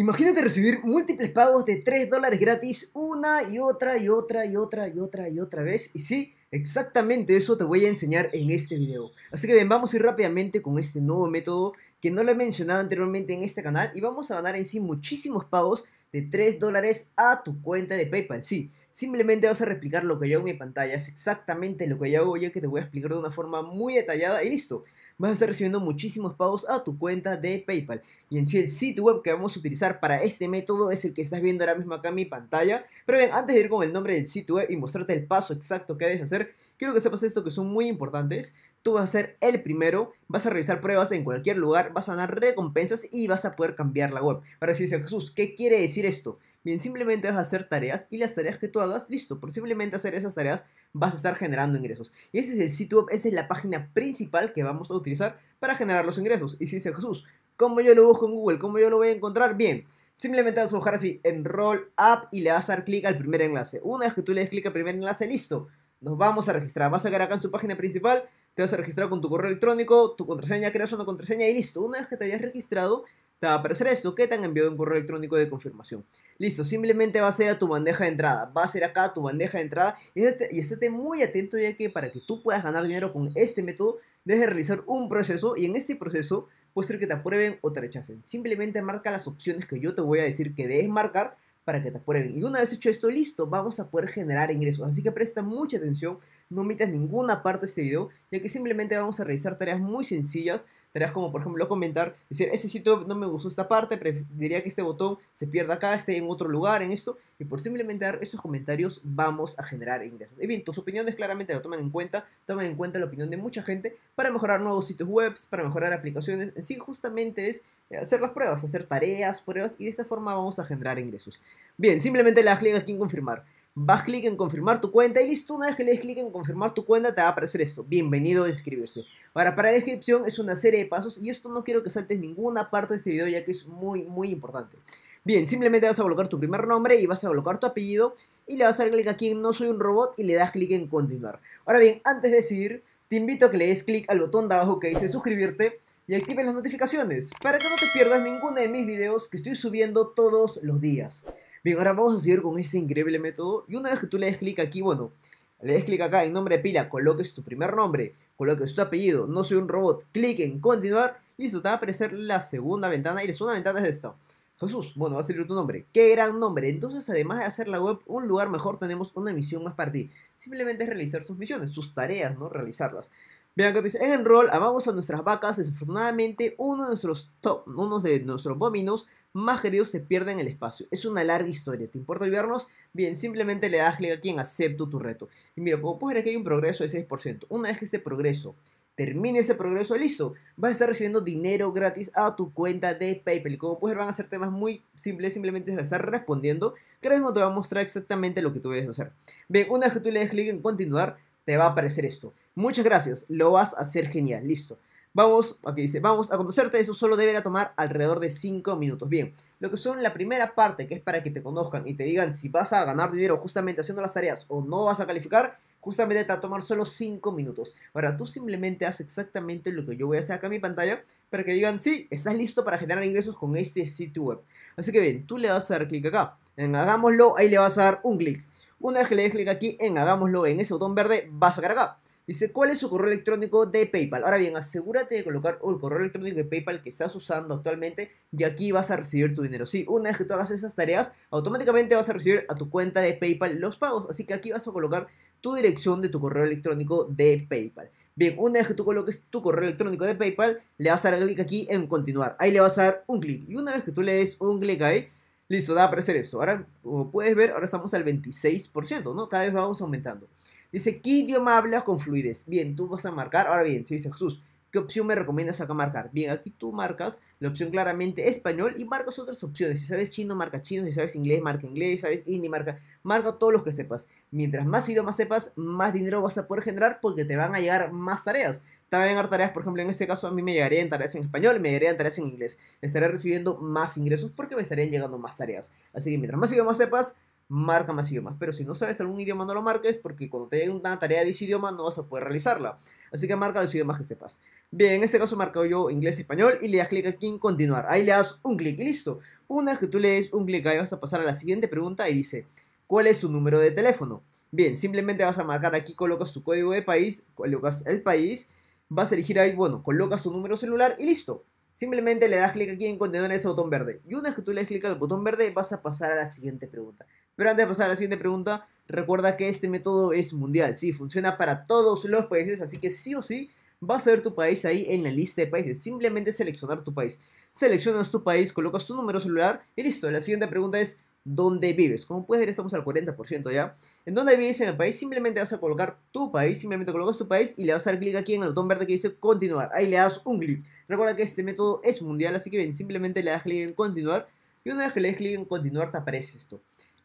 Imagínate recibir múltiples pagos de 3 dólares gratis una y otra y otra y otra y otra y otra vez. Y sí, exactamente eso te voy a enseñar en este video. Así que bien, vamos a ir rápidamente con este nuevo método que no lo he mencionado anteriormente en este canal y vamos a ganar en sí muchísimos pagos de 3 dólares a tu cuenta de PayPal. Sí, simplemente vas a replicar lo que yo hago en mi pantalla, es exactamente lo que yo hago ya que te voy a explicar de una forma muy detallada y listo vas a estar recibiendo muchísimos pagos a tu cuenta de PayPal. Y en sí el sitio web que vamos a utilizar para este método es el que estás viendo ahora mismo acá en mi pantalla. Pero bien, antes de ir con el nombre del sitio web y mostrarte el paso exacto que debes hacer, quiero que sepas esto que son muy importantes. Tú vas a ser el primero, vas a realizar pruebas en cualquier lugar, vas a ganar recompensas y vas a poder cambiar la web. Ahora si dice Jesús, ¿qué quiere decir esto? Bien, simplemente vas a hacer tareas y las tareas que tú hagas, listo, por simplemente hacer esas tareas vas a estar generando ingresos. Y ese es el sitio web, esa es la página principal que vamos a utilizar para generar los ingresos. Y si dice Jesús, ¿cómo yo lo busco en Google? ¿Cómo yo lo voy a encontrar? Bien, simplemente vas a buscar así, Enroll App y le vas a dar clic al primer enlace. Una vez que tú le des clic al primer enlace, listo, nos vamos a registrar. Vas a quedar acá en su página principal, te vas a registrar con tu correo electrónico, tu contraseña, creas una contraseña y listo. Una vez que te hayas registrado, te va a aparecer esto que te han enviado un correo electrónico de confirmación. Listo, simplemente va a ser a tu bandeja de entrada, va a ser acá tu bandeja de entrada y, este, y estate muy atento ya que para que tú puedas ganar dinero con este método, debes realizar un proceso y en este proceso puede ser que te aprueben o te rechacen. Simplemente marca las opciones que yo te voy a decir que debes marcar para que te aprueben. Y una vez hecho esto, listo, vamos a poder generar ingresos. Así que presta mucha atención, no omitas ninguna parte de este video, ya que simplemente vamos a realizar tareas muy sencillas tareas como por ejemplo comentar, decir, ese sitio no me gustó esta parte, preferiría que este botón se pierda acá, esté en otro lugar, en esto, y por simplemente dar esos comentarios vamos a generar ingresos. Y bien, tus opiniones claramente lo toman en cuenta, toman en cuenta la opinión de mucha gente para mejorar nuevos sitios web, para mejorar aplicaciones, en sí justamente es hacer las pruebas, hacer tareas, pruebas, y de esta forma vamos a generar ingresos. Bien, simplemente le das clic aquí en confirmar vas clic en confirmar tu cuenta y listo, una vez que le des clic en confirmar tu cuenta te va a aparecer esto, bienvenido a inscribirse. Ahora, para la inscripción es una serie de pasos y esto no quiero que saltes ninguna parte de este video ya que es muy, muy importante. Bien, simplemente vas a colocar tu primer nombre y vas a colocar tu apellido y le vas a dar clic aquí en no soy un robot y le das clic en continuar. Ahora bien, antes de seguir, te invito a que le des clic al botón de abajo que dice suscribirte y actives las notificaciones para que no te pierdas ninguno de mis videos que estoy subiendo todos los días. Bien, ahora vamos a seguir con este increíble método. Y una vez que tú le des clic aquí, bueno, le des clic acá en nombre de pila, coloques tu primer nombre, coloques tu apellido, no soy un robot, clic en continuar, listo, te va a aparecer la segunda ventana y la segunda ventana es esta. Jesús, bueno, va a salir tu nombre. ¡Qué gran nombre! Entonces, además de hacer la web un lugar mejor, tenemos una misión más para ti. Simplemente es realizar sus misiones, sus tareas, ¿no? Realizarlas. Vean que dice, en Enroll amamos a nuestras vacas, desafortunadamente uno de nuestros top, uno de nuestros bovinos más queridos se pierde en el espacio. Es una larga historia. ¿Te importa ayudarnos? Bien, simplemente le das clic aquí en acepto tu reto. Y mira, como puedes ver aquí hay un progreso de 6%. Una vez que este progreso termine ese progreso, listo, vas a estar recibiendo dinero gratis a tu cuenta de PayPal. Y como puedes ver, van a ser temas muy simples, simplemente es estar respondiendo, que ahora mismo te va a mostrar exactamente lo que tú debes hacer. Bien, una vez que tú le des clic en continuar, te va a aparecer esto. Muchas gracias, lo vas a hacer genial, listo. Vamos, aquí dice, vamos a conocerte, eso solo deberá tomar alrededor de 5 minutos. Bien, lo que son la primera parte, que es para que te conozcan y te digan si vas a ganar dinero justamente haciendo las tareas o no vas a calificar, justamente te va a tomar solo 5 minutos. Ahora, tú simplemente haces exactamente lo que yo voy a hacer acá en mi pantalla para que digan, sí, estás listo para generar ingresos con este sitio web. Así que bien, tú le vas a dar clic acá, en hagámoslo, ahí le vas a dar un clic. Una vez que le des clic aquí en hagámoslo en ese botón verde, vas a sacar acá. Dice, ¿cuál es su correo electrónico de PayPal? Ahora bien, asegúrate de colocar el correo electrónico de PayPal que estás usando actualmente y aquí vas a recibir tu dinero. Sí, una vez que tú hagas esas tareas, automáticamente vas a recibir a tu cuenta de PayPal los pagos. Así que aquí vas a colocar tu dirección de tu correo electrónico de PayPal. Bien, una vez que tú coloques tu correo electrónico de PayPal, le vas a dar clic aquí en continuar. Ahí le vas a dar un clic. Y una vez que tú le des un clic ahí, listo, va a aparecer esto. Ahora, como puedes ver, ahora estamos al 26%, ¿no? Cada vez vamos aumentando. Dice, ¿qué idioma hablas con fluidez? Bien, tú vas a marcar. Ahora bien, si dice Jesús, ¿qué opción me recomiendas acá marcar? Bien, aquí tú marcas la opción claramente español y marcas otras opciones. Si sabes chino, marca chino. Si sabes inglés, marca inglés. Si sabes hindi, marca. Marca todos los que sepas. Mientras más idiomas sepas, más dinero vas a poder generar porque te van a llegar más tareas. Te van a llegar tareas, por ejemplo, en este caso a mí me llegarían tareas en español y me llegarían tareas en inglés. Estaré recibiendo más ingresos porque me estarían llegando más tareas. Así que mientras más idiomas sepas, marca más idiomas. Pero si no sabes algún idioma, no lo marques porque cuando te llegue una tarea de ese idioma no vas a poder realizarla. Así que marca los idiomas que sepas. Bien, en este caso marco yo inglés y español y le das clic aquí en continuar. Ahí le das un clic y listo. Una vez que tú le des un clic ahí vas a pasar a la siguiente pregunta y dice, ¿cuál es tu número de teléfono? Bien, simplemente vas a marcar aquí, colocas tu código de país, colocas el país, vas a elegir ahí, bueno, colocas tu número celular y listo. Simplemente le das clic aquí en continuar en ese botón verde. Y una vez que tú le das clic al botón verde, vas a pasar a la siguiente pregunta. Pero antes de pasar a la siguiente pregunta, recuerda que este método es mundial. Sí, funciona para todos los países, así que sí o sí vas a ver tu país ahí en la lista de países. Simplemente seleccionar tu país. Seleccionas tu país, colocas tu número celular y listo. La siguiente pregunta es dónde vives. Como puedes ver, estamos al 40% ya. En dónde vives en el país, simplemente vas a colocar tu país, simplemente colocas tu país y le vas a dar clic aquí en el botón verde que dice continuar. Ahí le das un clic. Recuerda que este método es mundial, así que bien, simplemente le das clic en continuar y una vez que le das clic en continuar te aparece esto.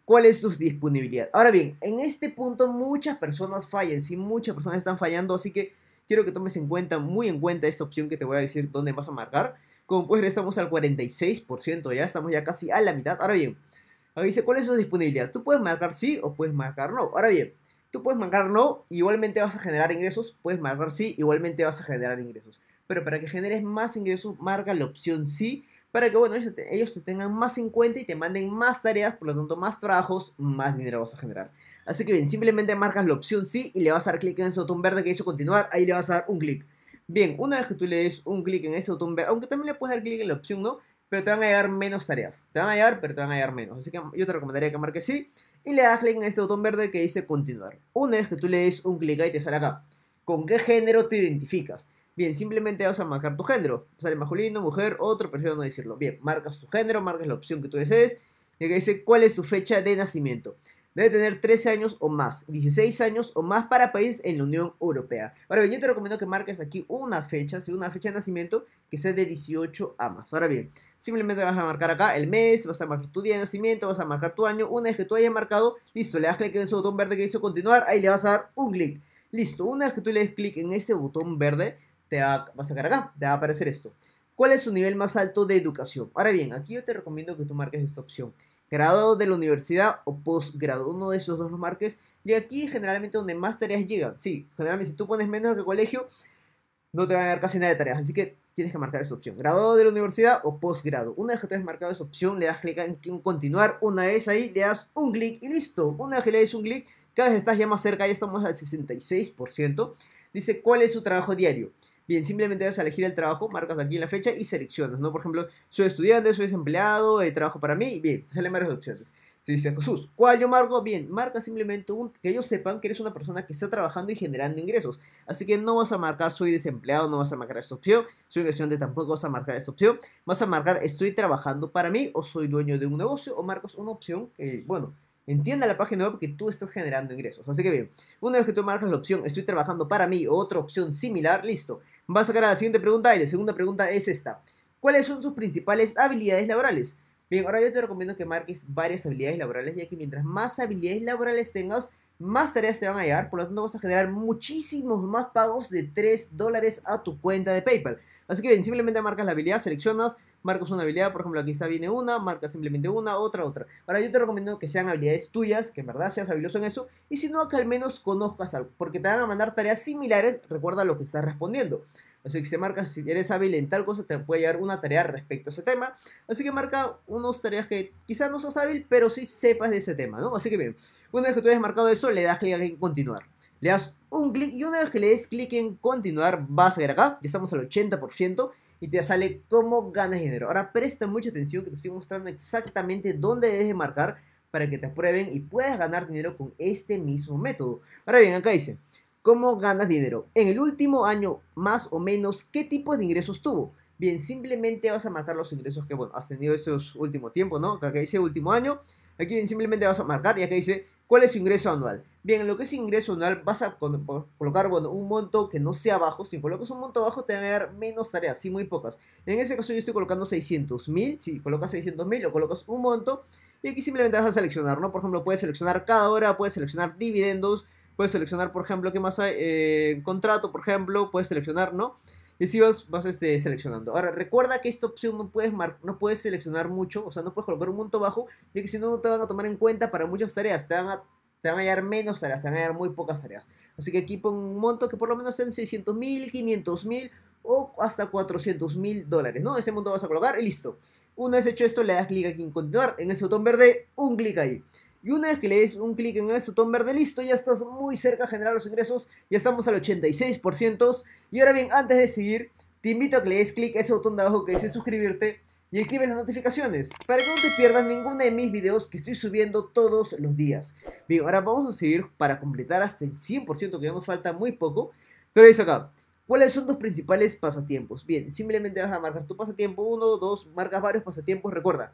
¿Cuál es tu disponibilidad? Ahora bien, en este punto muchas personas fallan, sí, muchas personas están fallando, así que quiero que tomes en cuenta, muy en cuenta esta opción que te voy a decir dónde vas a marcar. Como puedes ver, estamos al 46%, ya estamos ya casi a la mitad. Ahora bien, Ahí dice, ¿cuál es su disponibilidad? Tú puedes marcar sí o puedes marcar no. Ahora bien, tú puedes marcar no, igualmente vas a generar ingresos. Puedes marcar sí, igualmente vas a generar ingresos. Pero para que generes más ingresos, marca la opción sí. Para que, bueno, ellos te, tengan más en cuenta y te manden más tareas, por lo tanto, más trabajos, más dinero vas a generar. Así que bien, simplemente marcas la opción sí y le vas a dar clic en ese botón verde que dice continuar. Ahí le vas a dar un clic. Bien, una vez que tú le des un clic en ese botón verde, aunque también le puedes dar clic en la opción no, pero te van a llegar menos tareas. Te van a llegar, pero te van a llegar menos. Así que yo te recomendaría que marques sí y le das clic en este botón verde que dice continuar. Una vez que tú le des un clic ahí te sale acá. ¿Con qué género te identificas? Bien, simplemente vas a marcar tu género. Sale masculino, mujer, otro, prefiero no decirlo. Bien, marcas tu género, marcas la opción que tú desees. Y acá dice cuál es tu fecha de nacimiento debe tener 13 años o más, 16 años o más para países en la Unión Europea. Ahora bien, yo te recomiendo que marques aquí una fecha, ¿sí? una fecha de nacimiento que sea de 18 a más. Ahora bien, simplemente vas a marcar acá el mes, vas a marcar tu día de nacimiento, vas a marcar tu año. Una vez que tú hayas marcado, listo, le das clic en ese botón verde que dice continuar, ahí le vas a dar un clic. Listo, una vez que tú le des clic en ese botón verde, te va, a sacar acá, te va a aparecer esto. ¿Cuál es su nivel más alto de educación? Ahora bien, aquí yo te recomiendo que tú marques esta opción graduado de la universidad o postgrado, uno de esos dos los marques. Y aquí generalmente donde más tareas llegan. Sí, generalmente si tú pones menos que colegio, no te van a dar casi nada de tareas. Así que tienes que marcar esa opción. Graduado de la universidad o postgrado. Una vez que te has marcado esa opción, le das clic en continuar. Una vez ahí, le das un clic y listo. Una vez que le das un clic, cada vez estás ya más cerca, ya estamos al 66%. Dice, ¿cuál es su trabajo diario? Bien, simplemente vas a elegir el trabajo, marcas aquí en la fecha y seleccionas, ¿no? Por ejemplo, soy estudiante, soy desempleado, eh, trabajo para mí, bien, te salen varias opciones. Si dice Jesús, ¿cuál yo marco? Bien, marca simplemente un, que ellos sepan que eres una persona que está trabajando y generando ingresos. Así que no vas a marcar soy desempleado, no vas a marcar esta opción, soy estudiante, tampoco vas a marcar esta opción. Vas a marcar estoy trabajando para mí o soy dueño de un negocio o marcas una opción que, bueno, Entienda la página web que tú estás generando ingresos. Así que bien, una vez que tú marcas la opción estoy trabajando para mí o otra opción similar, listo. Vas a sacar a la siguiente pregunta y la segunda pregunta es esta. ¿Cuáles son sus principales habilidades laborales? Bien, ahora yo te recomiendo que marques varias habilidades laborales, ya que mientras más habilidades laborales tengas, más tareas te van a llegar, por lo tanto vas a generar muchísimos más pagos de 3 dólares a tu cuenta de PayPal. Así que bien, simplemente marcas la habilidad, seleccionas, marcas una habilidad, por ejemplo aquí está viene una, marcas simplemente una, otra, otra. Ahora yo te recomiendo que sean habilidades tuyas, que en verdad seas habilidoso en eso, y si no, que al menos conozcas algo, porque te van a mandar tareas similares, recuerda lo que estás respondiendo. Así que si marcas, si eres hábil en tal cosa, te puede llegar una tarea respecto a ese tema. Así que marca unas tareas que quizás no seas hábil, pero sí sepas de ese tema, ¿no? Así que bien, una vez que tú hayas marcado eso, le das clic en continuar. Le das un clic y una vez que le des clic en continuar, vas a ver acá, ya estamos al 80% y te sale cómo ganas dinero. Ahora presta mucha atención que te estoy mostrando exactamente dónde debes de marcar para que te aprueben y puedas ganar dinero con este mismo método. Ahora bien, acá dice, ¿cómo ganas dinero? En el último año, más o menos, ¿qué tipo de ingresos tuvo? Bien, simplemente vas a marcar los ingresos que, bueno, has tenido esos últimos tiempos, ¿no? Acá dice último año. Aquí bien, simplemente vas a marcar y acá dice ¿Cuál es su ingreso anual? Bien, en lo que es ingreso anual vas a colocar bueno, un monto que no sea bajo. Si colocas un monto bajo te van a dar menos tareas, sí, muy pocas. En ese caso yo estoy colocando 600 mil. Si colocas 600 mil o colocas un monto. Y aquí simplemente vas a seleccionar, ¿no? Por ejemplo, puedes seleccionar cada hora, puedes seleccionar dividendos, puedes seleccionar, por ejemplo, qué más hay, eh, contrato, por ejemplo, puedes seleccionar, ¿no? Y así vas, vas este, seleccionando. Ahora, recuerda que esta opción no puedes, no puedes seleccionar mucho, o sea, no puedes colocar un monto bajo, ya que si no, no te van a tomar en cuenta para muchas tareas, te van a te van a hallar menos tareas, te van a hallar muy pocas tareas. Así que aquí pon un monto que por lo menos sean 600 mil, 500 mil o hasta 400 mil dólares, ¿no? Ese monto vas a colocar y listo. Una vez hecho esto, le das clic aquí en continuar, en ese botón verde, un clic ahí. Y una vez que le des un clic en ese botón verde, listo, ya estás muy cerca de generar los ingresos, ya estamos al 86%. Y ahora bien, antes de seguir, te invito a que le des clic a ese botón de abajo que dice suscribirte y actives las notificaciones para que no te pierdas ninguno de mis videos que estoy subiendo todos los días. Bien, ahora vamos a seguir para completar hasta el 100% que ya nos falta muy poco. Pero dice acá, ¿cuáles son tus principales pasatiempos? Bien, simplemente vas a marcar tu pasatiempo 1, 2, marcas varios pasatiempos. Recuerda,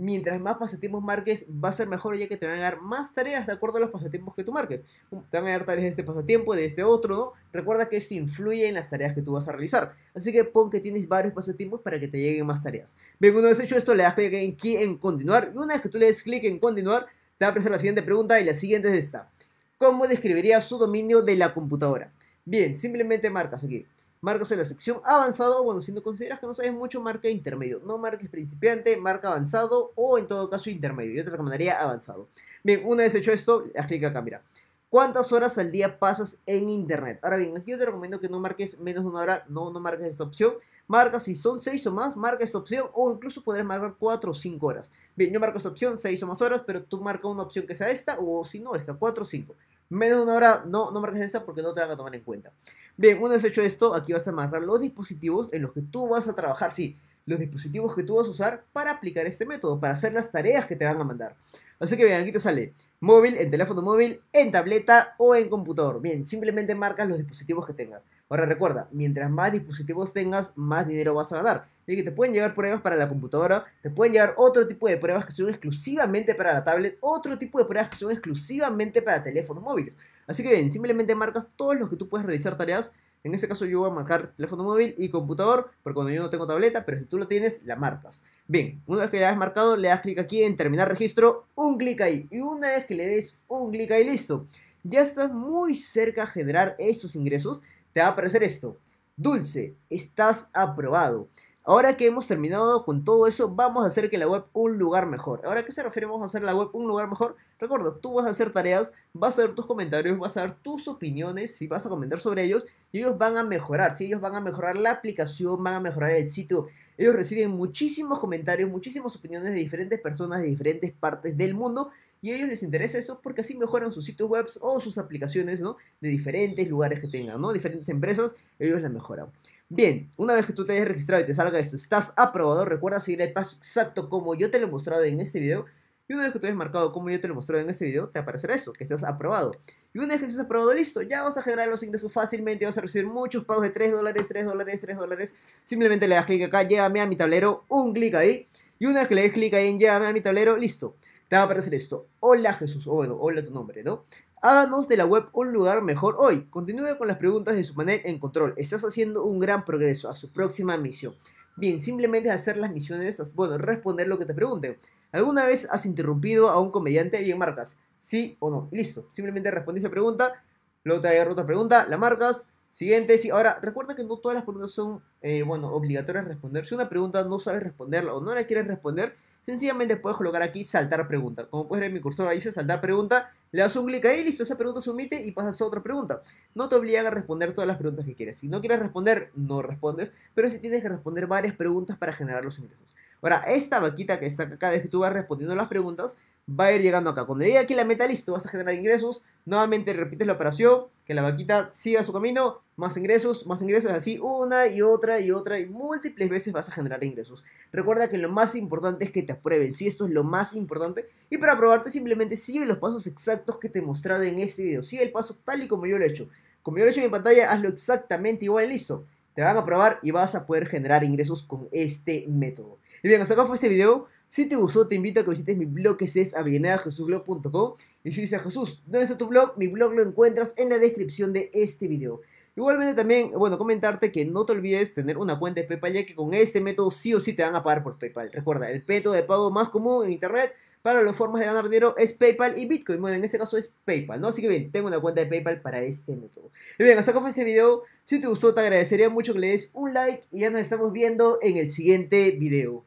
mientras más pasatiempos marques, va a ser mejor ya que te van a dar más tareas de acuerdo a los pasatiempos que tú marques. Te van a dar tareas de este pasatiempo, de este otro, ¿no? Recuerda que esto influye en las tareas que tú vas a realizar. Así que pon que tienes varios pasatiempos para que te lleguen más tareas. Bien, una vez hecho esto, le das clic en, en continuar. Y una vez que tú le des clic en continuar, te va a aparecer la siguiente pregunta y la siguiente es esta. ¿Cómo describiría su dominio de la computadora? Bien, simplemente marcas aquí marcas en la sección avanzado, bueno, si no consideras que no sabes mucho, marca intermedio. No marques principiante, marca avanzado o en todo caso intermedio. Yo te recomendaría avanzado. Bien, una vez hecho esto, haz clic acá, mira. ¿Cuántas horas al día pasas en internet? Ahora bien, aquí yo te recomiendo que no marques menos de una hora, no, no marques esta opción. Marca si son 6 o más, marca esta opción o incluso podrás marcar 4 o 5 horas. Bien, yo marco esta opción, 6 o más horas, pero tú marca una opción que sea esta o si no, esta, 4 o 5. Menos de una hora, no, no marques esta porque no te van a tomar en cuenta. Bien, una vez hecho esto, aquí vas a marcar los dispositivos en los que tú vas a trabajar, sí, los dispositivos que tú vas a usar para aplicar este método, para hacer las tareas que te van a mandar. Así que bien, aquí te sale móvil, en teléfono móvil, en tableta o en computador. Bien, simplemente marcas los dispositivos que tengas. Ahora recuerda, mientras más dispositivos tengas, más dinero vas a ganar. Y que te pueden llegar pruebas para la computadora, te pueden llegar otro tipo de pruebas que son exclusivamente para la tablet, otro tipo de pruebas que son exclusivamente para teléfonos móviles. Así que bien, simplemente marcas todos los que tú puedes realizar tareas. En este caso yo voy a marcar teléfono móvil y computador, porque cuando yo no tengo tableta, pero si tú lo tienes, la marcas. Bien, una vez que ya has marcado, le das clic aquí en terminar registro, un clic ahí. Y una vez que le des un clic ahí, listo. Ya estás muy cerca de generar estos ingresos te va a aparecer esto. Dulce, estás aprobado. Ahora que hemos terminado con todo eso, vamos a hacer que la web un lugar mejor. Ahora, ¿a qué se refiere? Vamos a hacer la web un lugar mejor. Recuerda, tú vas a hacer tareas, vas a ver tus comentarios, vas a ver tus opiniones, si vas a comentar sobre ellos, y ellos van a mejorar. Si ellos van a mejorar la aplicación, van a mejorar el sitio. Ellos reciben muchísimos comentarios, muchísimas opiniones de diferentes personas de diferentes partes del mundo y a ellos les interesa eso porque así mejoran sus sitios web o sus aplicaciones, ¿no? De diferentes lugares que tengan, ¿no? Diferentes empresas, ellos la mejoran. Bien, una vez que tú te hayas registrado y te salga esto, estás aprobado, recuerda seguir el paso exacto como yo te lo he mostrado en este video. Y una vez que tú hayas marcado como yo te lo he mostrado en este video, te aparecerá esto, que estás aprobado. Y una vez que estés aprobado, listo, ya vas a generar los ingresos fácilmente, vas a recibir muchos pagos de 3 dólares, 3 dólares, 3 dólares. Simplemente le das clic acá, llévame a mi tablero, un clic ahí. Y una vez que le des clic ahí en llévame a mi tablero, listo te va a aparecer esto. Hola Jesús, o bueno, hola tu nombre, ¿no? Háganos de la web un lugar mejor hoy. Continúe con las preguntas de su panel en control. Estás haciendo un gran progreso a su próxima misión. Bien, simplemente hacer las misiones, bueno, responder lo que te pregunten. ¿Alguna vez has interrumpido a un comediante? Bien, marcas. Sí o no. Listo. Simplemente responde esa pregunta. Luego te va a llegar otra pregunta. La marcas. Siguiente, sí. Ahora, recuerda que no todas las preguntas son, eh, bueno, obligatorias responder. Si una pregunta no sabes responderla o no la quieres responder, sencillamente puedes colocar aquí saltar pregunta. Como puedes ver mi cursor ahí dice saltar pregunta, le das un clic ahí, listo, esa pregunta se omite y pasas a otra pregunta. No te obligan a responder todas las preguntas que quieres. Si no quieres responder, no respondes, pero sí tienes que responder varias preguntas para generar los ingresos. Ahora, esta vaquita que está acá, vez que tú vas respondiendo las preguntas, va a ir llegando acá. Cuando llegue aquí la meta, listo, vas a generar ingresos. Nuevamente repites la operación, que la vaquita siga su camino, más ingresos, más ingresos, así una y otra y otra y múltiples veces vas a generar ingresos. Recuerda que lo más importante es que te aprueben, si esto es lo más importante. Y para aprobarte simplemente sigue los pasos exactos que te he mostrado en este video. Sigue el paso tal y como yo lo he hecho. Como yo lo he hecho en mi pantalla, hazlo exactamente igual listo. Te van a probar y vas a poder generar ingresos con este método. Y bien, hasta acá fue este video. Si te gustó, te invito a que visites mi blog que es avellanadajesusblog.com. Y si dices Jesús, ¿dónde está tu blog? Mi blog lo encuentras en la descripción de este video. Igualmente también, bueno, comentarte que no te olvides tener una cuenta de PayPal ya que con este método sí o sí te van a pagar por PayPal. Recuerda, el método de pago más común en internet para las formas de ganar dinero es PayPal y Bitcoin. Bueno, en este caso es PayPal, ¿no? Así que bien, tengo una cuenta de PayPal para este método. Y bien, hasta acá fue este video. Si te gustó, te agradecería mucho que le des un like y ya nos estamos viendo en el siguiente video.